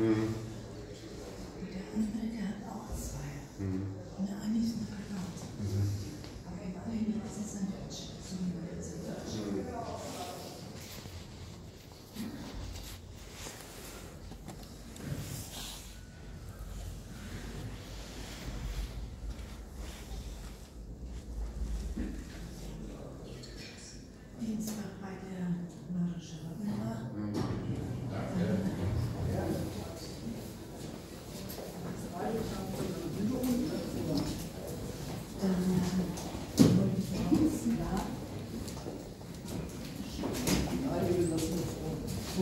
Mm.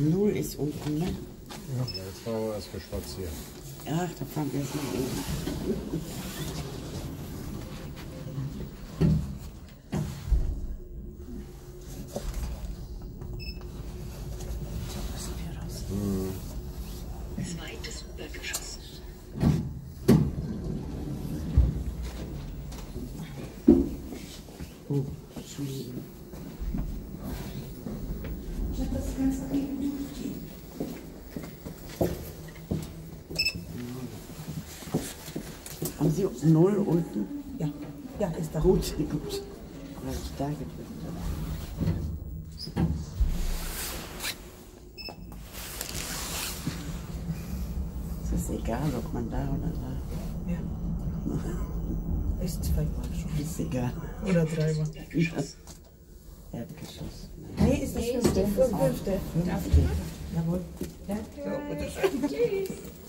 null ist unten, ne? Ja, jetzt fahren wir erst mal spazieren. Ach, da fahren wir jetzt mal oben. müssen wir raus. Zweites Obergeschoss. Oh, Entschuldigung. Ich habe das Ganze eingebucht Haben Sie null unten? Ja, ja, ist da. Gut, gut. Weil ich da gedrückt habe. Es ist egal, ob man da oder da. Ja. Ist zweimal schon. Ist egal. Oder dreimal. Erdgeschoss. Nee, ist das fünfte? Fünfte. Ich? Jawohl. So, bitteschön. Jetzt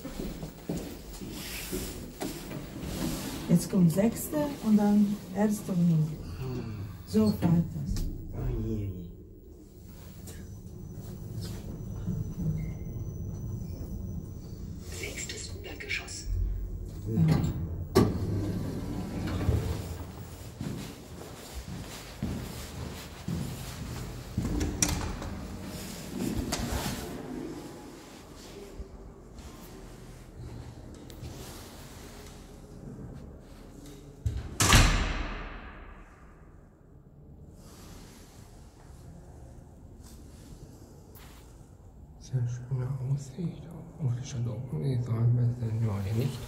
kommt sechste und dann erste und nun. So bleibt das. Oh je, je. Obergeschoss. Sehr schöne Aussicht auf die Stadt oben. Die sagen wir sind wir heute nicht.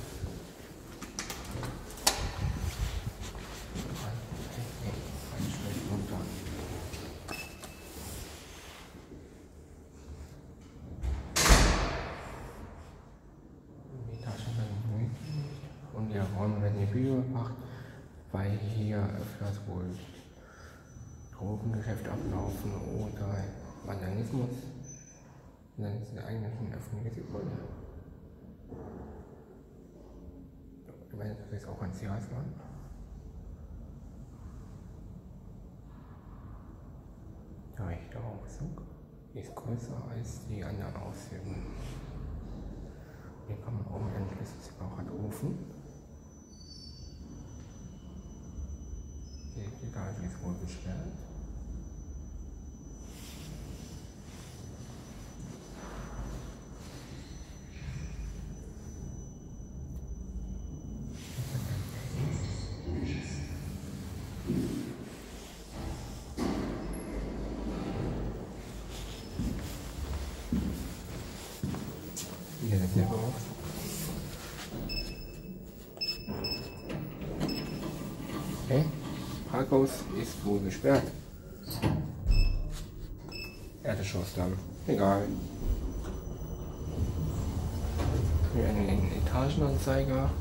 Und werden in die Bühne gebracht, weil hier öfters wohl Drogengeschäfte ablaufen oder Vandalismus. Dann ist es eigentlich ein öffentliches Gebäude. Ich meine, das ist auch ein Sicherheitsmann. Der rechte Auszug ist größer als die anderen Auszüge. Hier kann man oben ein Schlüsselseparat rufen. Die Etage ist wohl gesperrt. Der Bauch. Okay, Parkhaus ist wohl gesperrt. Erdgeschoss dann. Egal. Hier einen Etagenanzeiger.